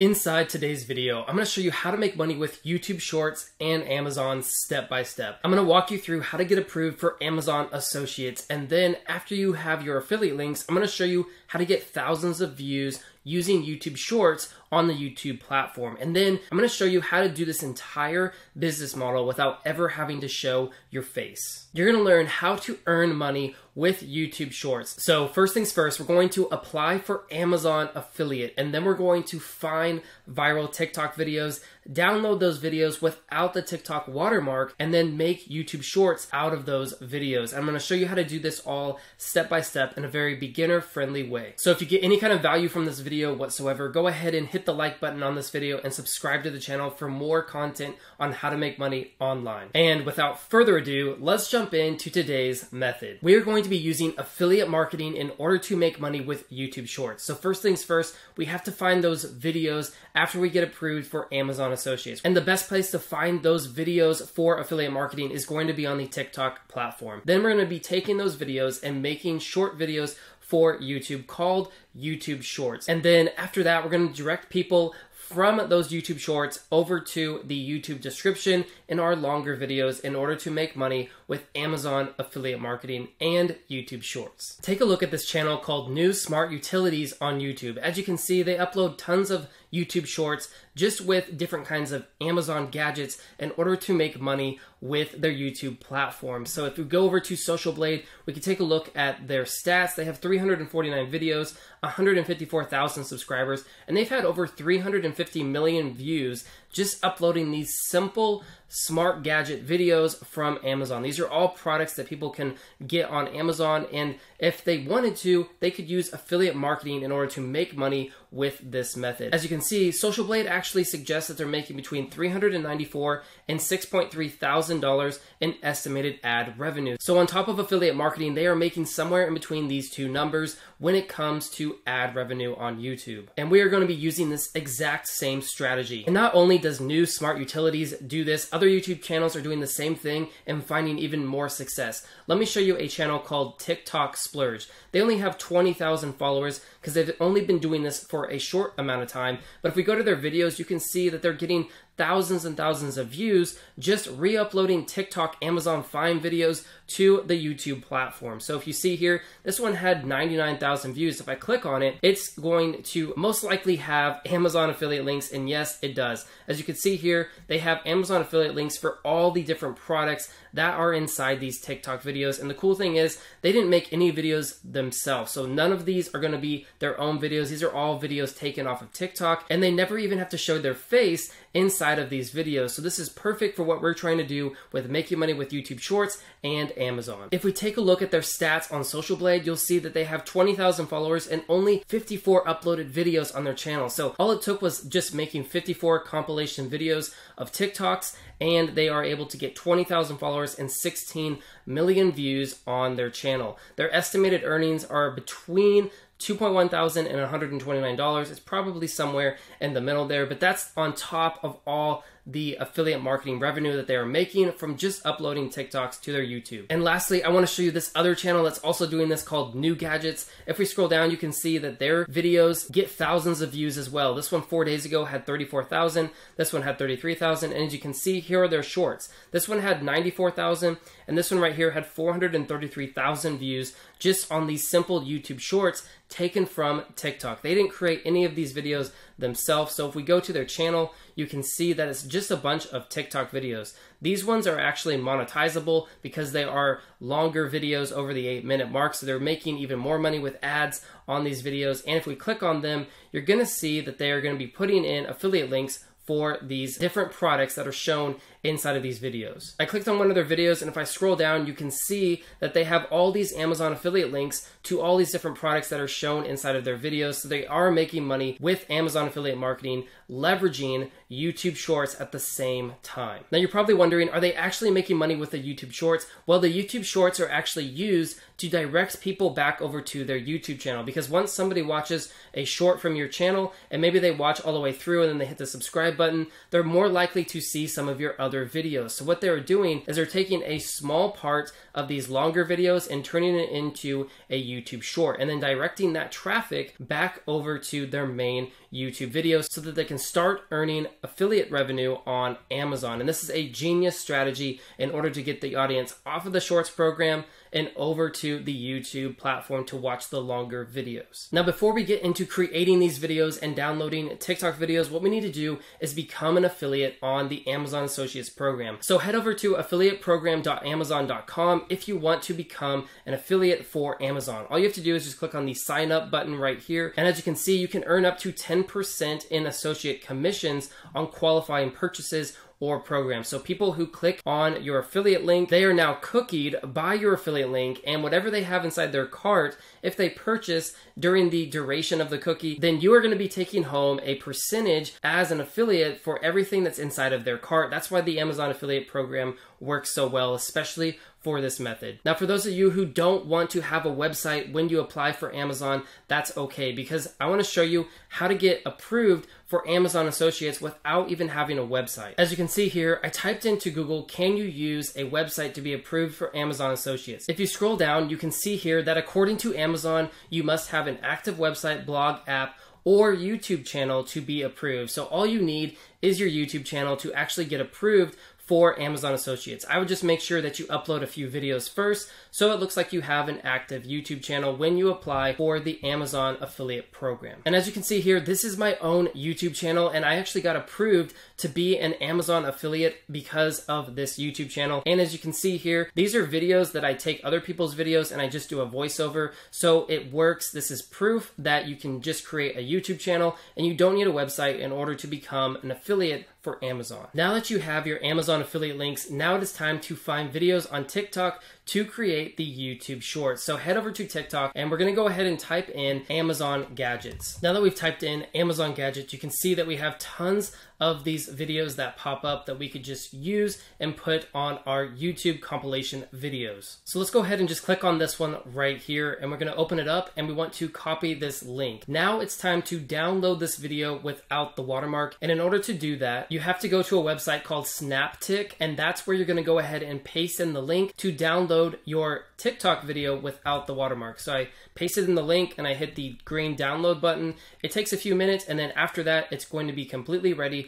Inside today's video, I'm going to show you how to make money with YouTube Shorts and Amazon step by step. I'm going to walk you through how to get approved for Amazon Associates, and then after you have your affiliate links, I'm going to show you how to get thousands of views using YouTube Shorts on the YouTube platform. And then I'm gonna show you how to do this entire business model without ever having to show your face. You're gonna learn how to earn money with YouTube Shorts. So first things first, we're going to apply for Amazon affiliate and then we're going to find viral TikTok videos, download those videos without the TikTok watermark and then make YouTube Shorts out of those videos. I'm gonna show you how to do this all step by step in a very beginner friendly way. So if you get any kind of value from this video whatsoever, go ahead and hit the like button on this video and subscribe to the channel for more content on how to make money online. And without further ado, let's jump into today's method. We are going to be using affiliate marketing in order to make money with YouTube Shorts. So first things first, we have to find those videos after we get approved for Amazon Associates. And the best place to find those videos for affiliate marketing is going to be on the TikTok platform. Then we're going to be taking those videos and making short videos for YouTube called YouTube Shorts. And then after that, we're going to direct people from those YouTube shorts over to the YouTube description in our longer videos in order to make money with Amazon affiliate marketing and YouTube shorts. Take a look at this channel called New Smart Utilities on YouTube. As you can see, they upload tons of YouTube shorts just with different kinds of Amazon gadgets in order to make money with their YouTube platform. So if we go over to Social Blade, we can take a look at their stats. They have 349 videos, 154,000 subscribers, and they've had over 350 million views just uploading these simple smart gadget videos from Amazon. These are all products that people can get on Amazon, and if they wanted to, they could use affiliate marketing in order to make money with this method. As you can see, Social Blade actually suggests that they're making between 394 and 6.3 thousand dollars in estimated ad revenue. So on top of affiliate marketing, they are making somewhere in between these two numbers when it comes to ad revenue on YouTube. And we are going to be using this exact same strategy. And not only does New Smart Utilities do this, other YouTube channels are doing the same thing and finding even more success. Let me show you a channel called TikTok Splurge. They only have 20,000 followers because they've only been doing this for a short amount of time. But if we go to their videos, you can see that they're getting thousands and thousands of views just re-uploading TikTok Amazon Fine videos to the YouTube platform. So if you see here, this one had 99,000 views. If I click on it, it's going to most likely have Amazon affiliate links, and yes, it does. As you can see here, they have Amazon affiliate links for all the different products that are inside these TikTok videos. And the cool thing is, they didn't make any videos themselves. So none of these are gonna be their own videos. These are all videos taken off of TikTok, and they never even have to show their face inside of these videos. So this is perfect for what we're trying to do with making money with YouTube Shorts and Amazon. If we take a look at their stats on Social Blade, you'll see that they have 20,000 followers and only 54 uploaded videos on their channel. So all it took was just making 54 compilation videos of TikToks and they are able to get 20,000 followers and 16 million views on their channel. Their estimated earnings are between 2.1 thousand and 129 dollars. It's probably somewhere in the middle there, but that's on top of all the affiliate marketing revenue that they are making from just uploading TikToks to their YouTube. And lastly, I want to show you this other channel that's also doing this called New Gadgets. If we scroll down, you can see that their videos get thousands of views as well. This one four days ago had 34,000. This one had 33,000. And as you can see, here are their shorts. This one had 94,000 and this one right here had 433,000 views just on these simple YouTube shorts taken from TikTok. They didn't create any of these videos themselves. So if we go to their channel, you can see that it's just a bunch of TikTok videos. These ones are actually monetizable because they are longer videos over the eight minute mark. So they're making even more money with ads on these videos. And if we click on them, you're going to see that they are going to be putting in affiliate links for these different products that are shown inside of these videos. I clicked on one of their videos and if I scroll down, you can see that they have all these Amazon affiliate links to all these different products that are shown inside of their videos. So they are making money with Amazon affiliate marketing, leveraging YouTube Shorts at the same time. Now you're probably wondering, are they actually making money with the YouTube Shorts? Well, the YouTube Shorts are actually used to direct people back over to their YouTube channel because once somebody watches a short from your channel and maybe they watch all the way through and then they hit the subscribe button, they're more likely to see some of your other other videos. So what they're doing is they're taking a small part of these longer videos and turning it into a YouTube short and then directing that traffic back over to their main YouTube videos so that they can start earning affiliate revenue on Amazon. And this is a genius strategy in order to get the audience off of the shorts program and over to the YouTube platform to watch the longer videos. Now, before we get into creating these videos and downloading TikTok videos, what we need to do is become an affiliate on the Amazon Associates program. So head over to affiliateprogram.amazon.com if you want to become an affiliate for Amazon. All you have to do is just click on the sign up button right here. And as you can see, you can earn up to 10% in associate commissions on qualifying purchases or program. So people who click on your affiliate link, they are now cookied by your affiliate link and whatever they have inside their cart, if they purchase during the duration of the cookie, then you are going to be taking home a percentage as an affiliate for everything that's inside of their cart. That's why the Amazon affiliate program works so well, especially for this method. Now, for those of you who don't want to have a website when you apply for Amazon, that's okay because I want to show you how to get approved for Amazon Associates without even having a website. As you can see here, I typed into Google, can you use a website to be approved for Amazon Associates? If you scroll down, you can see here that according to Amazon, you must have an active website, blog, app, or YouTube channel to be approved. So all you need is your YouTube channel to actually get approved for Amazon Associates. I would just make sure that you upload a few videos first so it looks like you have an active YouTube channel when you apply for the Amazon affiliate program. And as you can see here, this is my own YouTube channel and I actually got approved to be an Amazon affiliate because of this YouTube channel. And as you can see here, these are videos that I take other people's videos and I just do a voiceover. So it works. This is proof that you can just create a YouTube channel and you don't need a website in order to become an affiliate for Amazon. Now that you have your Amazon affiliate links, now it is time to find videos on TikTok to create the YouTube Shorts. So head over to TikTok and we're gonna go ahead and type in Amazon Gadgets. Now that we've typed in Amazon Gadgets, you can see that we have tons of these videos that pop up that we could just use and put on our YouTube compilation videos. So let's go ahead and just click on this one right here and we're gonna open it up and we want to copy this link. Now it's time to download this video without the watermark. And in order to do that, you have to go to a website called Snaptik and that's where you're gonna go ahead and paste in the link to download your TikTok video without the watermark. So I pasted in the link and I hit the green download button. It takes a few minutes and then after that, it's going to be completely ready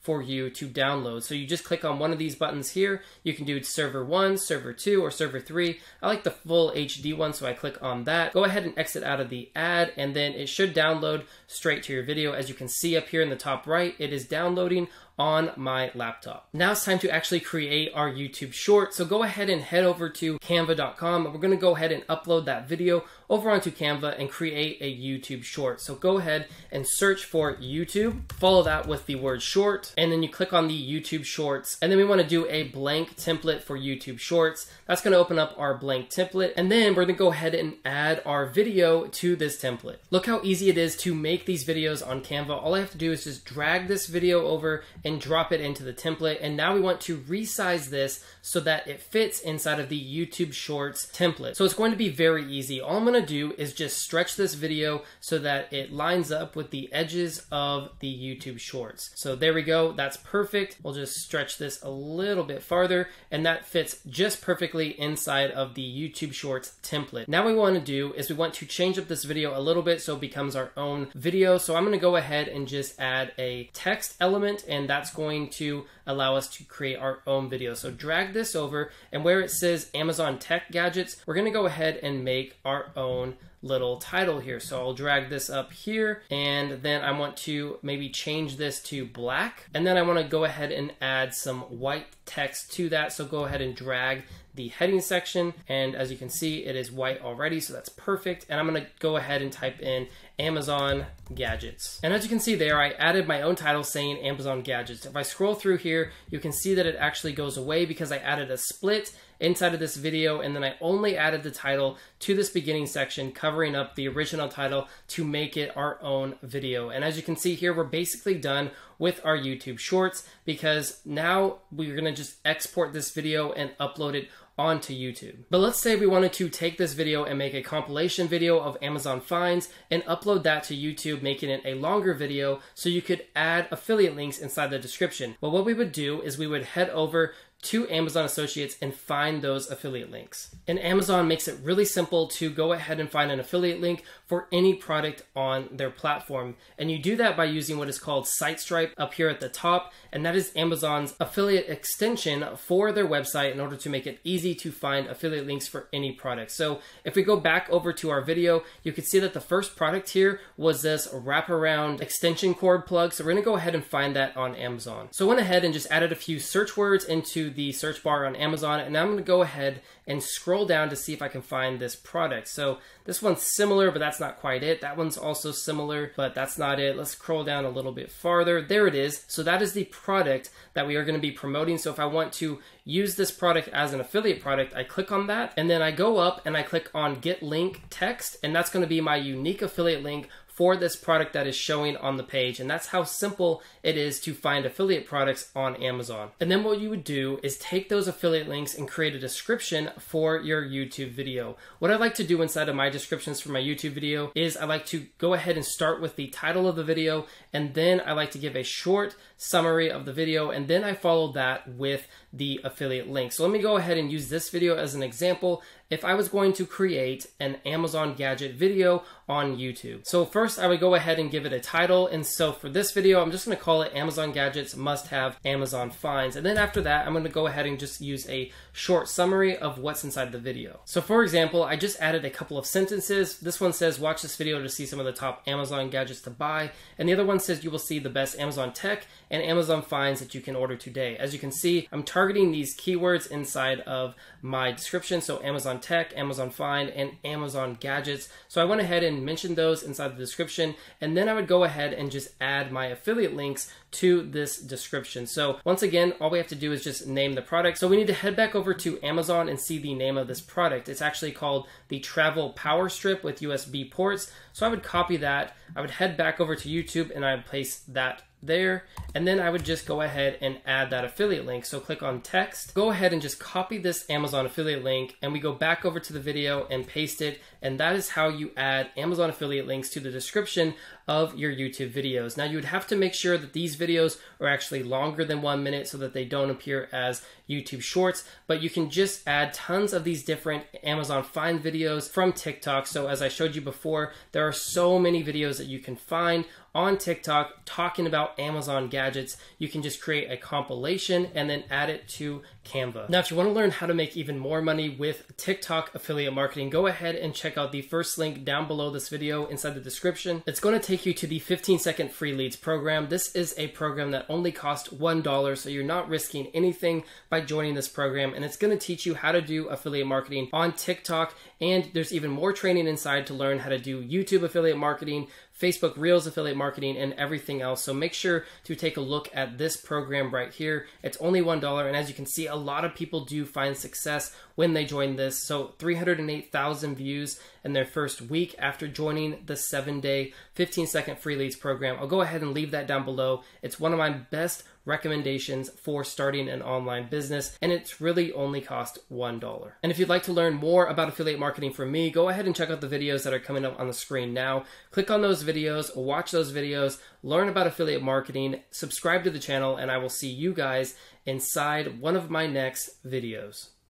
for you to download. So you just click on one of these buttons here. You can do server one, server two, or server three. I like the full HD one, so I click on that. Go ahead and exit out of the ad, and then it should download straight to your video. As you can see up here in the top right, it is downloading on my laptop. Now it's time to actually create our YouTube short. So go ahead and head over to canva.com. We're gonna go ahead and upload that video over onto Canva and create a YouTube short. So go ahead and search for YouTube, follow that with the word short, and then you click on the YouTube shorts. And then we wanna do a blank template for YouTube shorts. That's gonna open up our blank template. And then we're gonna go ahead and add our video to this template. Look how easy it is to make these videos on Canva. All I have to do is just drag this video over and drop it into the template. And now we want to resize this so that it fits inside of the YouTube Shorts template. So it's going to be very easy. All I'm gonna do is just stretch this video so that it lines up with the edges of the YouTube Shorts. So there we go, that's perfect. We'll just stretch this a little bit farther and that fits just perfectly inside of the YouTube Shorts template. Now we wanna do is we want to change up this video a little bit so it becomes our own video. So I'm gonna go ahead and just add a text element and that's going to allow us to create our own video. So drag this over and where it says Amazon Tech Gadgets, we're gonna go ahead and make our own little title here. So I'll drag this up here and then I want to maybe change this to black. And then I wanna go ahead and add some white text to that. So go ahead and drag the heading section. And as you can see, it is white already, so that's perfect. And I'm gonna go ahead and type in Amazon Gadgets. And as you can see there, I added my own title saying Amazon Gadgets. If I scroll through here, you can see that it actually goes away because I added a split inside of this video and then I only added the title to this beginning section covering up the original title to make it our own video. And as you can see here, we're basically done with our YouTube shorts because now we're gonna just export this video and upload it onto YouTube. But let's say we wanted to take this video and make a compilation video of Amazon finds and upload that to YouTube, making it a longer video so you could add affiliate links inside the description. Well, what we would do is we would head over to Amazon Associates and find those affiliate links. And Amazon makes it really simple to go ahead and find an affiliate link for any product on their platform. And you do that by using what is called SiteStripe up here at the top. And that is Amazon's affiliate extension for their website in order to make it easy to find affiliate links for any product. So if we go back over to our video, you can see that the first product here was this wraparound extension cord plug. So we're gonna go ahead and find that on Amazon. So I went ahead and just added a few search words into the search bar on Amazon and I'm going to go ahead and scroll down to see if I can find this product. So this one's similar, but that's not quite it. That one's also similar, but that's not it. Let's scroll down a little bit farther. There it is. So that is the product that we are going to be promoting. So if I want to use this product as an affiliate product, I click on that and then I go up and I click on get link text and that's going to be my unique affiliate link for this product that is showing on the page. And that's how simple it is to find affiliate products on Amazon. And then what you would do is take those affiliate links and create a description for your YouTube video. What I like to do inside of my descriptions for my YouTube video is I like to go ahead and start with the title of the video and then I like to give a short summary of the video and then I follow that with the affiliate link. So let me go ahead and use this video as an example if I was going to create an Amazon gadget video on YouTube. So first I would go ahead and give it a title. And so for this video, I'm just gonna call it Amazon Gadgets Must Have Amazon Finds. And then after that, I'm gonna go ahead and just use a short summary of what's inside the video. So for example, I just added a couple of sentences. This one says, watch this video to see some of the top Amazon gadgets to buy. And the other one says you will see the best Amazon tech and Amazon finds that you can order today. As you can see, I'm targeting these keywords inside of my description. So Tech, Amazon Find, and Amazon Gadgets. So I went ahead and mentioned those inside the description. And then I would go ahead and just add my affiliate links to this description. So once again, all we have to do is just name the product. So we need to head back over to Amazon and see the name of this product. It's actually called the Travel Power Strip with USB ports. So I would copy that. I would head back over to YouTube and I would place that there and then I would just go ahead and add that affiliate link. So click on text, go ahead and just copy this Amazon affiliate link and we go back over to the video and paste it. And that is how you add Amazon affiliate links to the description of your YouTube videos. Now you would have to make sure that these videos are actually longer than one minute so that they don't appear as YouTube shorts, but you can just add tons of these different Amazon find videos from TikTok. So as I showed you before, there are so many videos that you can find on TikTok talking about Amazon gadgets, you can just create a compilation and then add it to Canva. Now, if you want to learn how to make even more money with TikTok affiliate marketing, go ahead and check out the first link down below this video inside the description. It's going to take you to the 15 second free leads program. This is a program that only costs $1, so you're not risking anything by joining this program. And it's going to teach you how to do affiliate marketing on TikTok. And there's even more training inside to learn how to do YouTube affiliate marketing, Facebook Reels affiliate marketing, and everything else. So make sure to take a look at this program right here. It's only $1. And as you can see, a lot of people do find success when they join this. So 308,000 views in their first week after joining the seven day, 15 second free leads program. I'll go ahead and leave that down below. It's one of my best recommendations for starting an online business, and it's really only cost $1. And if you'd like to learn more about affiliate marketing from me, go ahead and check out the videos that are coming up on the screen now. Click on those videos, watch those videos, learn about affiliate marketing, subscribe to the channel, and I will see you guys inside one of my next videos.